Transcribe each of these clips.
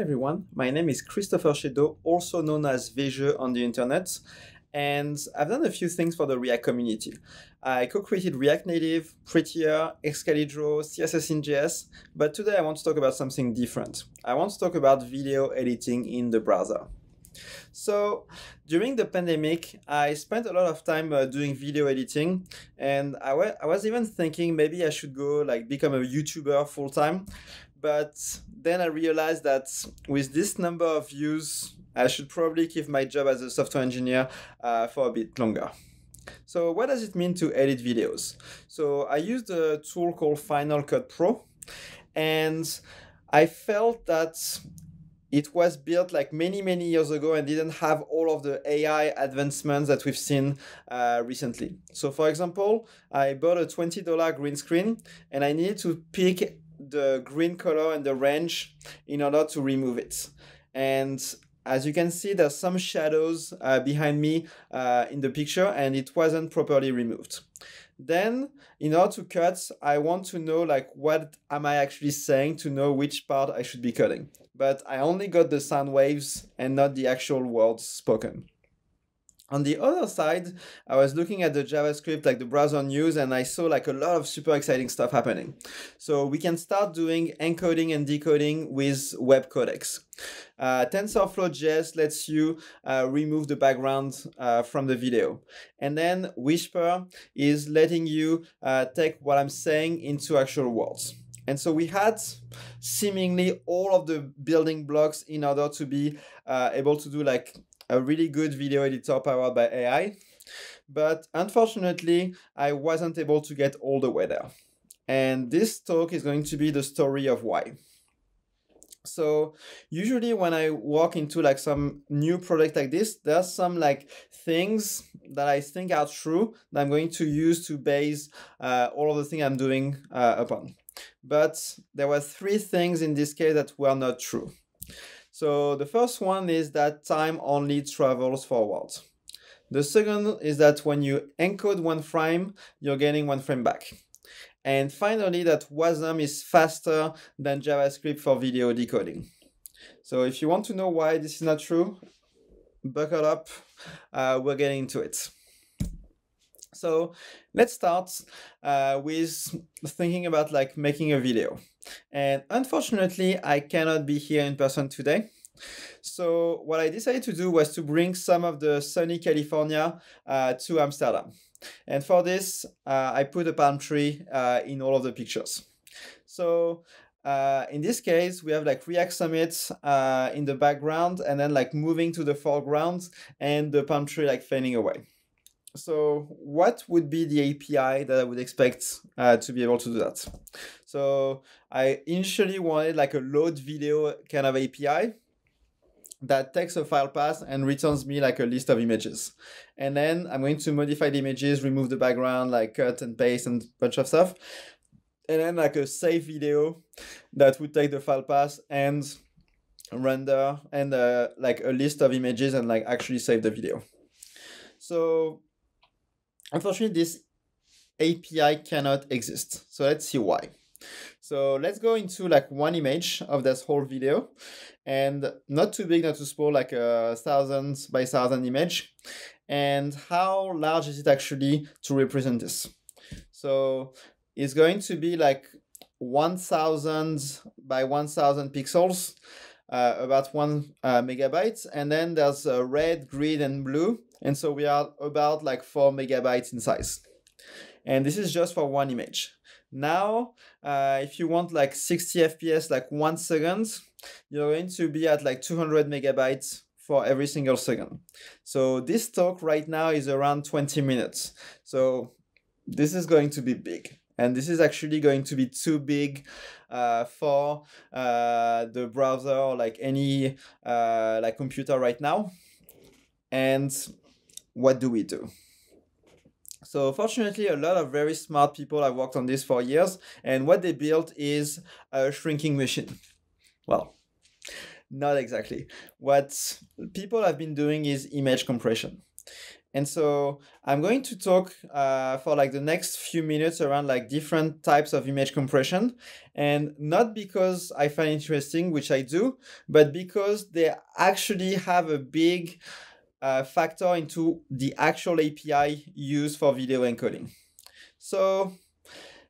Everyone, my name is Christopher Chedeau, also known as Vjeux on the internet, and I've done a few things for the React community. I co-created React Native, Prettier, Excalidraw, CSS in JS, but today I want to talk about something different. I want to talk about video editing in the browser. So during the pandemic, I spent a lot of time uh, doing video editing, and I, I was even thinking maybe I should go like become a YouTuber full time. But then I realized that with this number of views, I should probably keep my job as a software engineer uh, for a bit longer. So what does it mean to edit videos? So I used a tool called Final Cut Pro, and I felt that it was built like many many years ago and didn't have all of the ai advancements that we've seen uh, recently so for example i bought a $20 green screen and i needed to pick the green color and the range in order to remove it. And as you can see there's some shadows uh, behind me uh, in the picture and it wasn't properly removed. Then in order to cut i want to know like what am i actually saying to know which part i should be cutting. But I only got the sound waves and not the actual words spoken. On the other side, I was looking at the JavaScript, like the browser news, and I saw like a lot of super exciting stuff happening. So we can start doing encoding and decoding with web codecs. Uh, TensorFlow.js lets you uh, remove the background uh, from the video. And then Whisper is letting you uh, take what I'm saying into actual words. And so we had seemingly all of the building blocks in order to be uh, able to do like a really good video editor powered by AI. But unfortunately, I wasn't able to get all the way there. And this talk is going to be the story of why. So usually when I walk into like some new project like this, there's some like things that I think are true that I'm going to use to base uh, all of the thing I'm doing uh, upon. But there were three things in this case that were not true. So the first one is that time only travels forward. The second is that when you encode one frame, you're getting one frame back. And finally, that WASM is faster than JavaScript for video decoding. So if you want to know why this is not true, buckle up, uh, we're getting into it. So let's start uh, with thinking about like making a video. And unfortunately, I cannot be here in person today. So what I decided to do was to bring some of the sunny California uh, to Amsterdam. And for this, uh, I put a palm tree uh, in all of the pictures. So uh, in this case, we have like React Summit uh, in the background and then like moving to the foreground and the palm tree like fading away so what would be the API that I would expect uh, to be able to do that? So I initially wanted like a load video kind of API that takes a file path and returns me like a list of images. And then I'm going to modify the images, remove the background, like cut and paste and bunch of stuff. And then like a save video that would take the file path and render and uh, like a list of images and like actually save the video. So Unfortunately, this API cannot exist. So let's see why. So let's go into like one image of this whole video and not too big, not too small, like a thousand by thousand image. And how large is it actually to represent this? So it's going to be like 1000 by 1000 pixels, uh, about one uh, megabytes. And then there's a red, green, and blue. And so we are about like four megabytes in size. And this is just for one image. Now, uh, if you want like 60 FPS, like one second, you're going to be at like 200 megabytes for every single second. So this talk right now is around 20 minutes. So this is going to be big. And this is actually going to be too big uh, for uh, the browser or like any uh, like computer right now. And what do we do? So fortunately, a lot of very smart people have worked on this for years, and what they built is a shrinking machine. Well, not exactly. What people have been doing is image compression. And so I'm going to talk uh, for like the next few minutes around like different types of image compression. And not because I find interesting, which I do, but because they actually have a big uh, factor into the actual API used for video encoding. So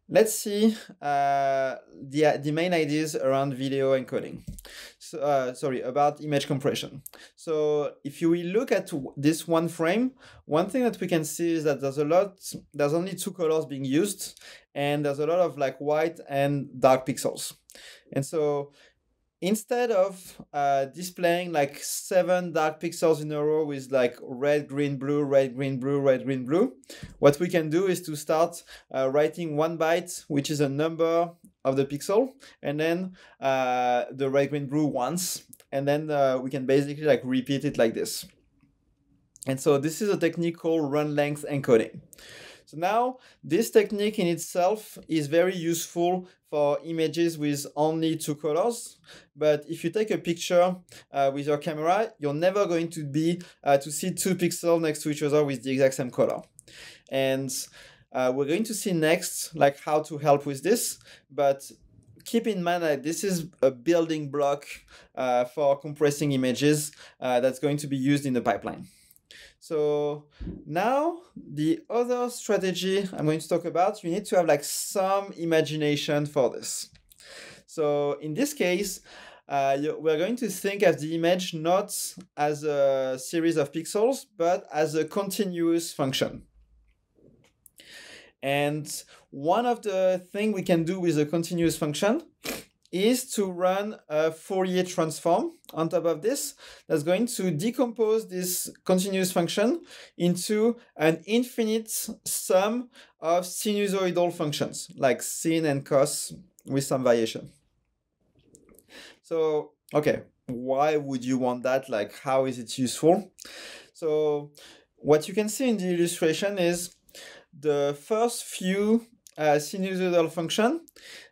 let's see uh, the, the main ideas around video encoding. So, uh, sorry, about image compression. So if you look at this one frame, one thing that we can see is that there's a lot, there's only two colors being used, and there's a lot of like white and dark pixels. And so instead of uh, displaying like seven dark pixels in a row with like red, green, blue, red, green, blue, red, green, blue, what we can do is to start uh, writing one byte, which is a number of the pixel, and then uh, the red, green, blue once, and then uh, we can basically like repeat it like this. And so this is a technique called run length encoding. So now this technique in itself is very useful for images with only two colors. But if you take a picture uh, with your camera, you're never going to be uh, to see two pixels next to each other with the exact same color. And uh, we're going to see next like how to help with this. But keep in mind that this is a building block uh, for compressing images uh, that's going to be used in the pipeline. So now the other strategy I'm going to talk about, you need to have like some imagination for this. So in this case, uh, we're going to think of the image not as a series of pixels, but as a continuous function. And one of the things we can do with a continuous function is to run a Fourier transform on top of this that's going to decompose this continuous function into an infinite sum of sinusoidal functions like sin and cos with some variation. So, okay, why would you want that? Like, how is it useful? So, what you can see in the illustration is the first few uh, sinusoidal function,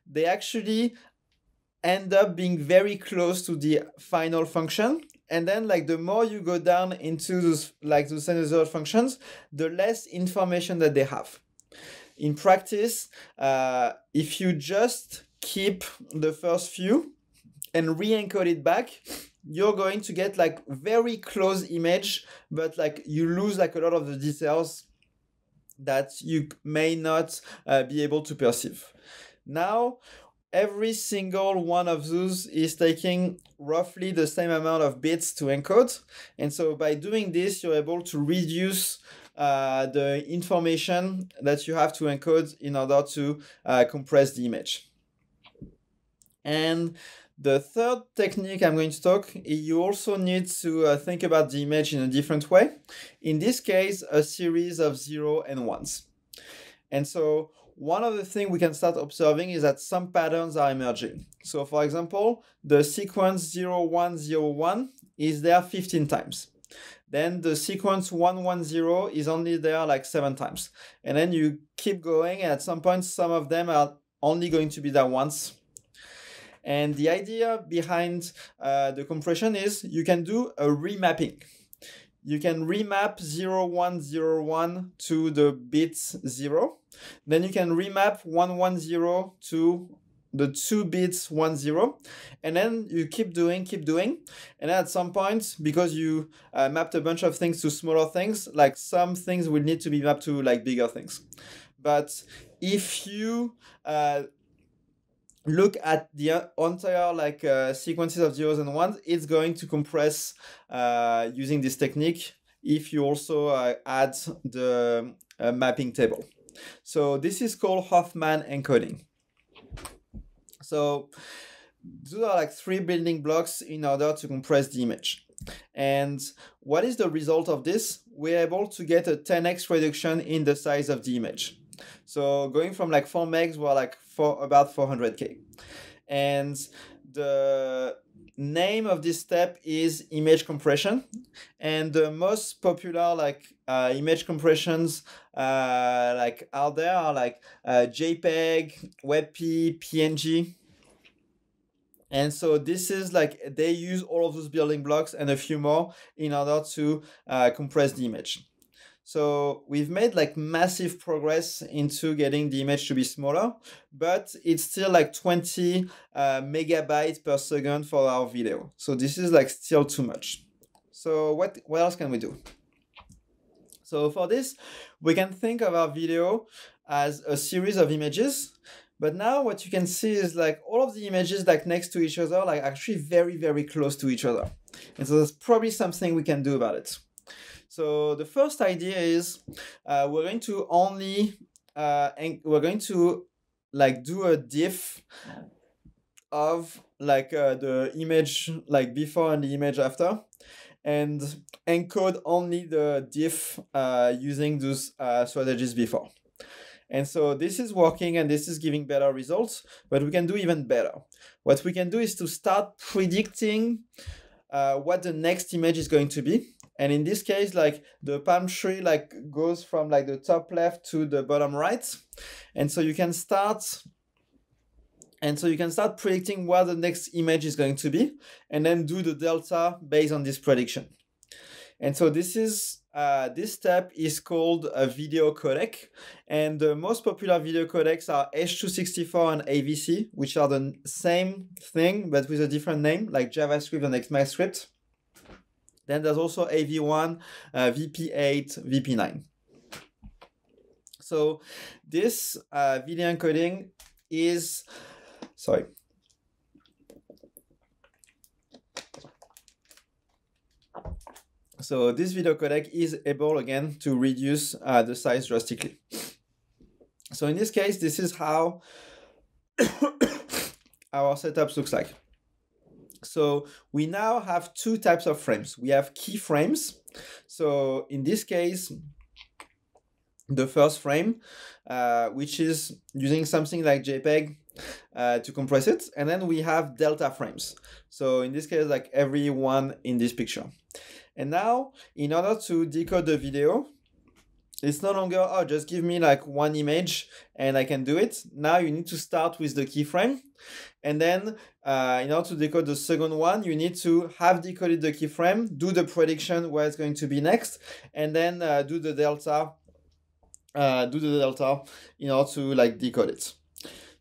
they actually end up being very close to the final function. And then like the more you go down into those like those sinusoidal functions the less information that they have. In practice uh, if you just keep the first few and re-encode it back you're going to get like very close image but like you lose like a lot of the details that you may not uh, be able to perceive. Now every single one of those is taking roughly the same amount of bits to encode. And so by doing this, you're able to reduce uh, the information that you have to encode in order to uh, compress the image. And the third technique I'm going to talk, you also need to uh, think about the image in a different way. In this case, a series of zero and ones. And so one of the things we can start observing is that some patterns are emerging. So for example, the sequence 0101 is there 15 times. Then the sequence 110 is only there like seven times. And then you keep going and at some point some of them are only going to be there once. And the idea behind uh, the compression is you can do a remapping you can remap 0101 to the bits 0. Then you can remap 110 to the two bits 10 and then you keep doing keep doing. And at some point because you uh, mapped a bunch of things to smaller things like some things will need to be mapped to like bigger things. But if you uh, look at the entire like uh, sequences of zeros and ones, it's going to compress uh, using this technique if you also uh, add the uh, mapping table. So this is called Huffman encoding. So those are like three building blocks in order to compress the image. And what is the result of this? We're able to get a 10x reduction in the size of the image. So going from like 4 megs, we're like for about 400k. And the name of this step is image compression. And the most popular like uh, image compressions uh, like out there are like uh, JPEG, WebP, PNG. And so this is like they use all of those building blocks and a few more in order to uh, compress the image. So we've made like massive progress into getting the image to be smaller, but it's still like 20 uh, megabytes per second for our video. So this is like still too much. So what, what else can we do? So for this, we can think of our video as a series of images. But now what you can see is like all of the images like next to each other, like actually very, very close to each other. And so there's probably something we can do about it. So the first idea is uh, we're going to only uh, and we're going to like do a diff of like uh, the image like before and the image after and encode only the diff uh, using those uh, strategies before. And so this is working and this is giving better results, but we can do even better. What we can do is to start predicting uh, what the next image is going to be. And in this case, like the palm tree like goes from like the top left to the bottom right. And so you can start and so you can start predicting what the next image is going to be and then do the delta based on this prediction. And so this is uh, this step is called a video codec. And the most popular video codecs are H264 and AVC, which are the same thing but with a different name, like JavaScript and ECMAScript. Then there's also AV1, uh, VP8, VP9. So this uh, video encoding is, sorry. So this video codec is able again to reduce uh, the size drastically. So in this case, this is how our setup looks like. So we now have two types of frames. We have keyframes. So in this case, the first frame, uh, which is using something like JPEG uh, to compress it. And then we have delta frames. So in this case, like every one in this picture. And now, in order to decode the video, it's no longer, oh, just give me like one image and I can do it. Now you need to start with the keyframe. And then uh, in order to decode the second one, you need to have decoded the keyframe, do the prediction where it's going to be next, and then uh, do the delta, uh, do the delta in order to like decode it.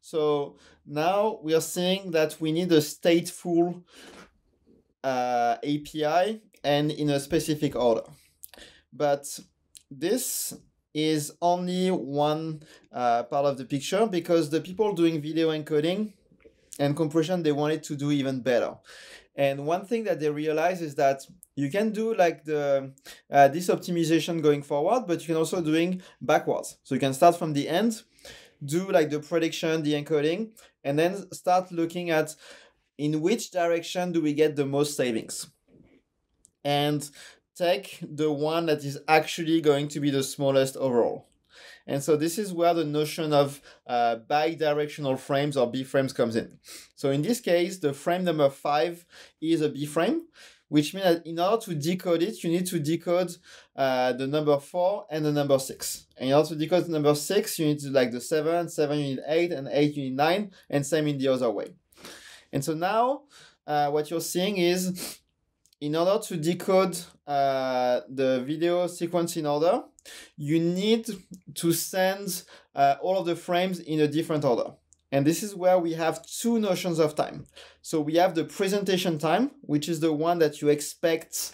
So now we are seeing that we need a stateful uh, API and in a specific order. But this is only one uh, part of the picture because the people doing video encoding and compression, they wanted to do even better. And one thing that they realize is that you can do like the uh, this optimization going forward, but you can also doing backwards. So you can start from the end, do like the prediction, the encoding, and then start looking at in which direction do we get the most savings. And take the one that is actually going to be the smallest overall. And so this is where the notion of uh, bidirectional frames or B frames comes in. So in this case, the frame number five is a B frame, which means that in order to decode it, you need to decode uh, the number four and the number six. And in order to decode the number six, you need to like the seven, seven you need eight, and eight you need nine, and same in the other way. And so now uh, what you're seeing is in order to decode uh, the video sequence in order, you need to send uh, all of the frames in a different order. And this is where we have two notions of time. So we have the presentation time, which is the one that you expect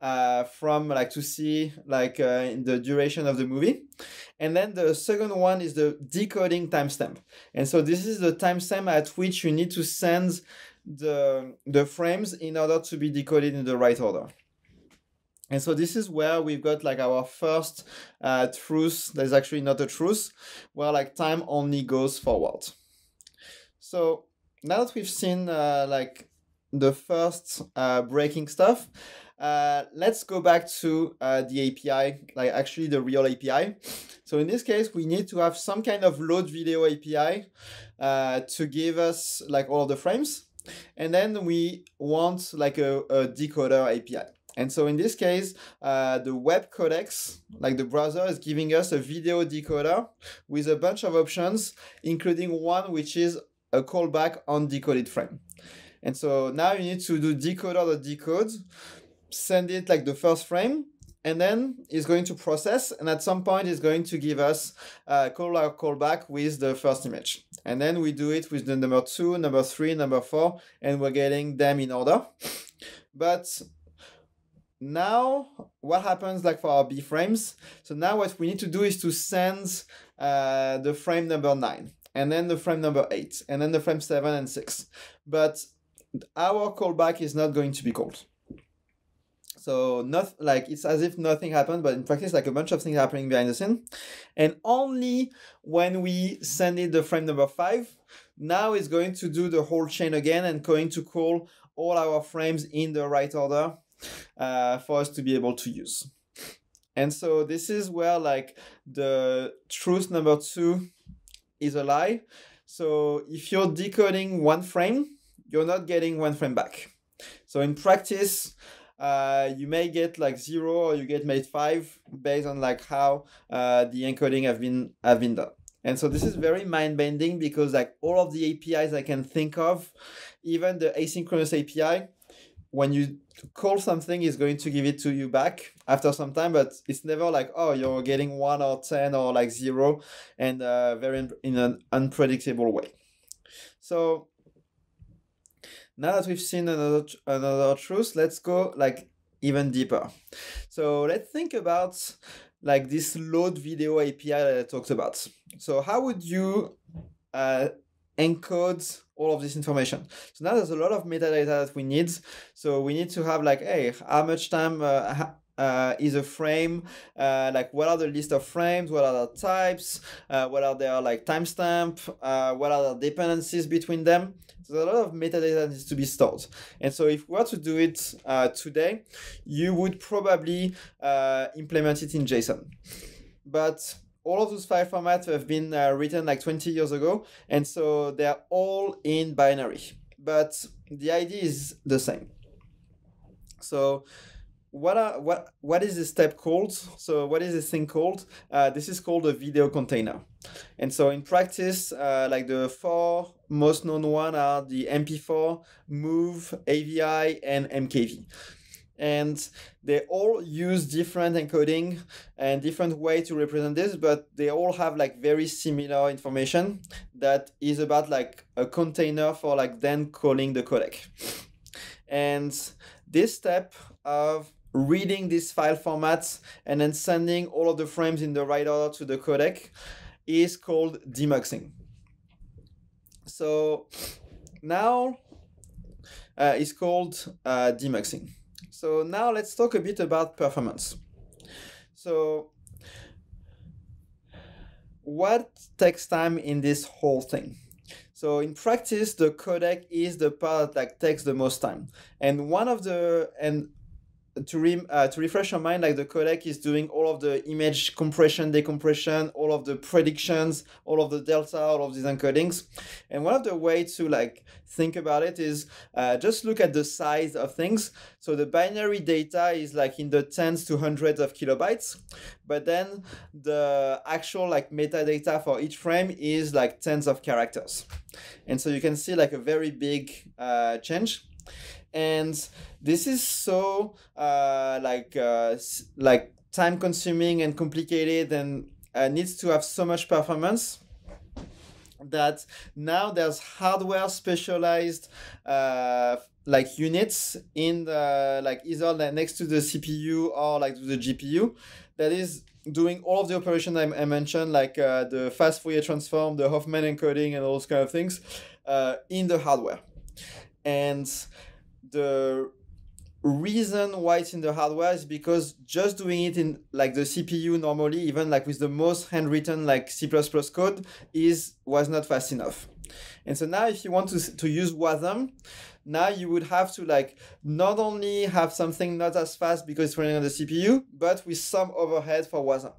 uh, from like to see like uh, in the duration of the movie. And then the second one is the decoding timestamp. And so this is the timestamp at which you need to send the, the frames in order to be decoded in the right order. And so this is where we've got like our first uh, truth that's actually not a truth, where like time only goes forward. So now that we've seen uh, like the first uh, breaking stuff, uh, let's go back to uh, the API, like actually the real API. So in this case, we need to have some kind of load video API uh, to give us like all the frames. And then we want like a, a decoder API. And so in this case, uh, the web codecs, like the browser, is giving us a video decoder with a bunch of options, including one which is a callback on decoded frame. And so now you need to do decoder the decode, send it like the first frame, and then it's going to process, and at some point it's going to give us uh, call our callback with the first image. And then we do it with the number two, number three, number four, and we're getting them in order. But now what happens like for our B frames? So now what we need to do is to send uh, the frame number nine, and then the frame number eight, and then the frame seven and six. But our callback is not going to be called. So not like it's as if nothing happened, but in practice, like a bunch of things happening behind the scene. And only when we send it the frame number five, now it's going to do the whole chain again and going to call all our frames in the right order uh, for us to be able to use. And so this is where like the truth number two is a lie. So if you're decoding one frame, you're not getting one frame back. So in practice, uh, you may get like zero or you get made five based on like how uh, the encoding have been have been done. And so this is very mind bending because like all of the APIs I can think of, even the asynchronous API, when you call something is going to give it to you back after some time, but it's never like, oh, you're getting one or 10 or like zero and uh, very in an unpredictable way. So now that we've seen another another truth, let's go like even deeper. So let's think about like this load video API that I talked about. So how would you uh, encode all of this information? So now there's a lot of metadata that we need. So we need to have like, hey, how much time uh, uh, is a frame uh, like what are the list of frames? What are the types? Uh, what are their like timestamp? Uh, what are the dependencies between them? So there's a lot of metadata needs to be stored. And so if we were to do it uh, today you would probably uh, implement it in json. But all of those file formats have been written like 20 years ago and so they're all in binary. But the idea is the same. So what are what what is this step called? So what is this thing called? Uh, this is called a video container. And so in practice uh, like the four most known one are the mp4 mov avi and mkv and they all use different encoding and different way to represent this but they all have like very similar information that is about like a container for like then calling the codec. And this step of reading these file formats and then sending all of the frames in the right order to the codec is called demuxing. So now uh, it's called uh, demuxing. So now let's talk a bit about performance. So what takes time in this whole thing? So in practice, the codec is the part that takes the most time. And one of the and to re, uh, to refresh your mind, like the codec is doing all of the image compression, decompression, all of the predictions, all of the delta, all of these encodings. And one of the way to like think about it is uh, just look at the size of things. So the binary data is like in the tens to hundreds of kilobytes, but then the actual like metadata for each frame is like tens of characters. And so you can see like a very big uh, change and this is so uh, like uh, like time consuming and complicated and uh, needs to have so much performance that now there's hardware specialized uh, like units in the like either next to the CPU or like to the GPU that is doing all of the operation I, I mentioned like uh, the fast Fourier transform, the Huffman encoding and all those kind of things uh, in the hardware. And the reason why it's in the hardware is because just doing it in like the CPU normally, even like with the most handwritten like C++ code is was not fast enough. And so now if you want to, to use Wasm, now you would have to like not only have something not as fast because it's running on the CPU, but with some overhead for Wasm.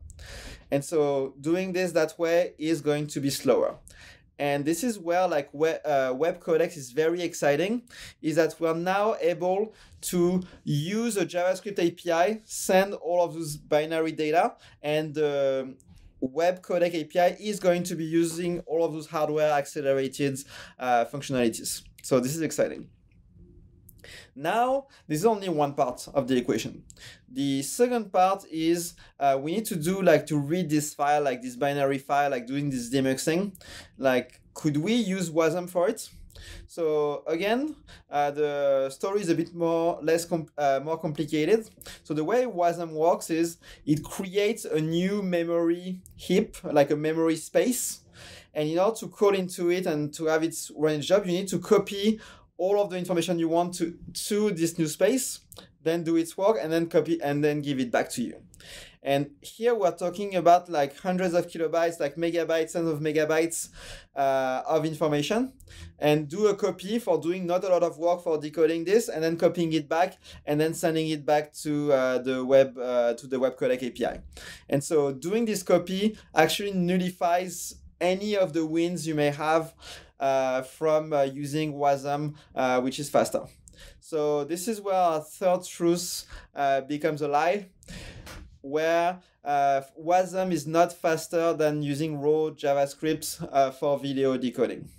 And so doing this that way is going to be slower and this is where like web, uh, web codecs is very exciting is that we're now able to use a javascript api send all of those binary data and the web codec api is going to be using all of those hardware accelerated uh, functionalities. So this is exciting Now, this is only one part of the equation. The second part is uh, we need to do like to read this file, like this binary file, like doing this demuxing. Like, could we use WASM for it? So again, uh, the story is a bit more less com uh, more complicated. So the way WASM works is it creates a new memory heap, like a memory space. And in order to call into it and to have it run its job, you need to copy all of the information you want to to this new space, then do its work, and then copy and then give it back to you. And here we're talking about like hundreds of kilobytes, like megabytes, tens of megabytes uh, of information, and do a copy for doing not a lot of work for decoding this, and then copying it back, and then sending it back to uh, the web uh, to the web codec API. And so doing this copy actually nullifies any of the wins you may have from uh, using WASM, uh, which is faster. So this is where our third truth uh, becomes a lie, where uh, WASM is not faster than using raw JavaScript uh, for video decoding.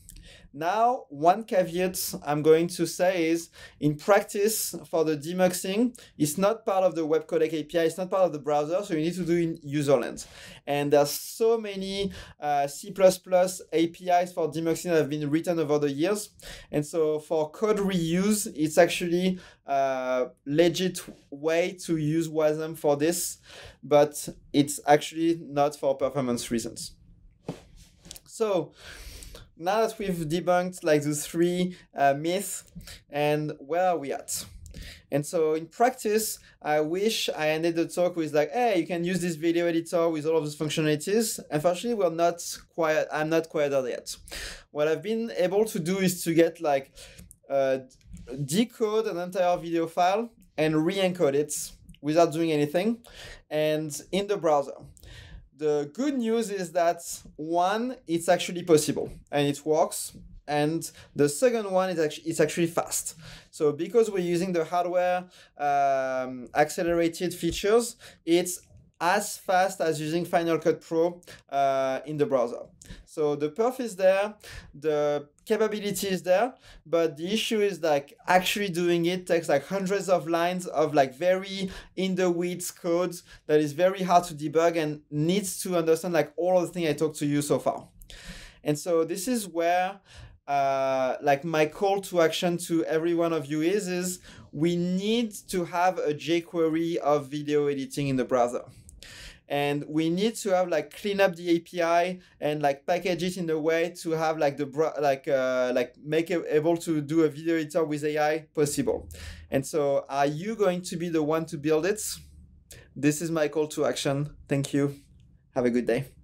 Now, one caveat I'm going to say is in practice for the demuxing, it's not part of the web codec API, it's not part of the browser, so you need to do in userland. And there's so many uh, C++ APIs for demuxing that have been written over the years. And so for code reuse, it's actually a legit way to use WASM for this, but it's actually not for performance reasons. So now that we've debunked like the three uh, myths and where are we at? And so in practice i wish i ended the talk with like hey you can use this video editor with all of those functionalities. Unfortunately we're not quite i'm not quite there yet. What i've been able to do is to get like uh, decode an entire video file and re-encode it without doing anything. And in the browser the good news is that one, it's actually possible and it works. And the second one is actually it's actually fast. So because we're using the hardware um, accelerated features, it's as fast as using Final Cut Pro uh, in the browser. So the perf is there, the capability is there, but the issue is like actually doing it takes like hundreds of lines of like very in the weeds codes that is very hard to debug and needs to understand like all the things I talked to you so far. And so this is where uh, like my call to action to every one of you is is we need to have a jQuery of video editing in the browser and we need to have like clean up the API and like package it in a way to have like the like uh, like make it able to do a video editor with AI possible. And so, are you going to be the one to build it? This is my call to action. Thank you. Have a good day.